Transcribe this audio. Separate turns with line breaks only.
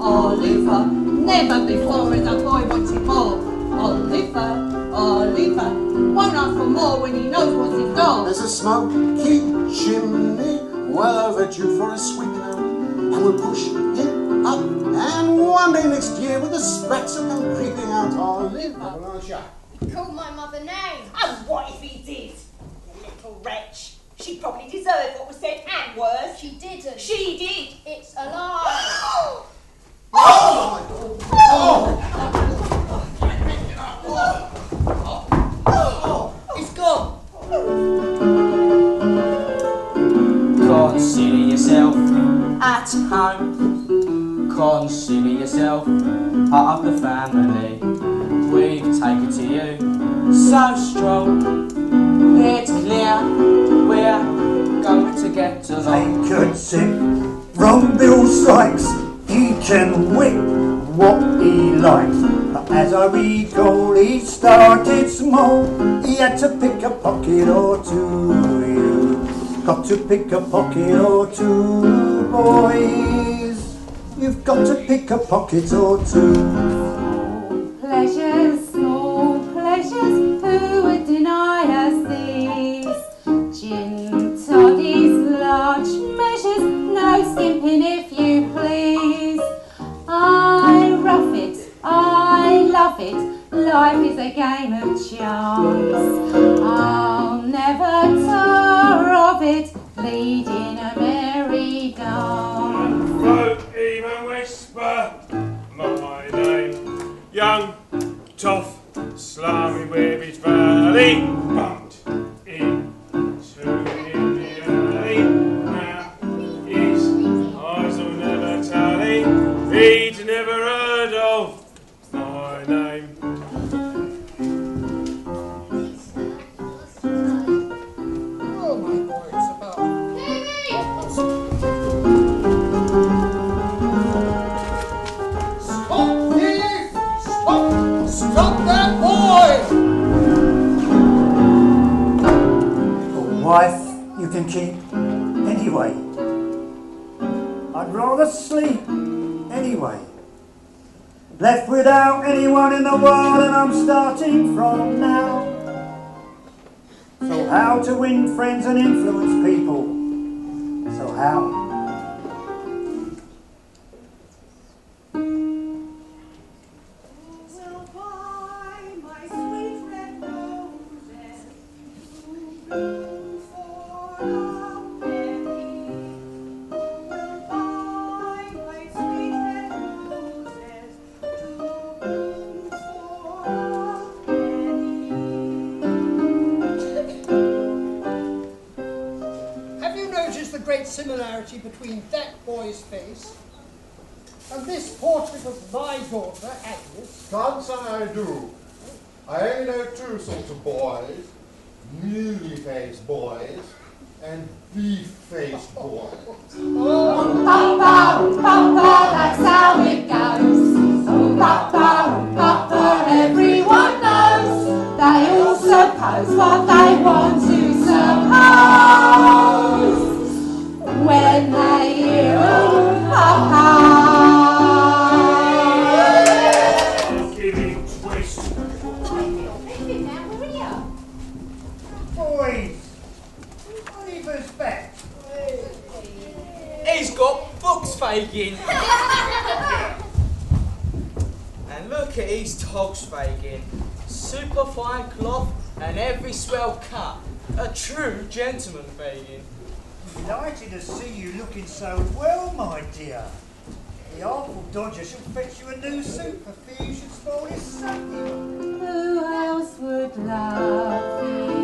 Oliver, never before has a boy wanted more. Oliver, Oh, Oliver, won't ask for more when he knows what's in store.
There's a smoky chimney, well overdue for a sweep now. And we'll push it up, and one day next year, with the sprats of come creeping out. Oh, oh, Oliver.
Called my mother names.
And what if he did? The little wretch. She probably deserved what was said and worse.
She didn't.
She did.
It's a lie.
It's
Consider yourself part of the family. We've taken to you so strong. It's clear we're going to get along.
Take a tip from Bill Sikes. He can whip what he likes. But as I recall, he started small. He had to pick a pocket or two. Got to pick a pocket or two, boys. You've got to pick a pocket or two.
Pleasures, small pleasures, who would deny us these? Gin toddies, large measures, no skimping if you please. I rough it, I love it, life is a game of chance. I'll never tire of it, leading a merry dance.
Wife you can keep anyway. I'd rather sleep anyway. Left without anyone in the world, and I'm starting from now. So, how to win friends and influence people? So, how?
Similarity between that boy's face and this portrait of my daughter, Agnes?
Can't say I do. I only know two sorts of boys. Mealy-faced boys and beef-faced boys.
Oh, Papa, Papa, that's how it goes. Oh, Papa, Papa, everyone knows. They all suppose what they want to suppose. When they hear oh, Papa.
Give him twist.
Boys, back.
He's got books Fagin. and look at his togs Fagin. Super fine cloth and every swell cut. A true gentleman Fagin.
Delighted to see you looking so well, my dear. The Artful Dodger shall fetch you a new suit for fear you should spoil his Sunday. Who else would love you?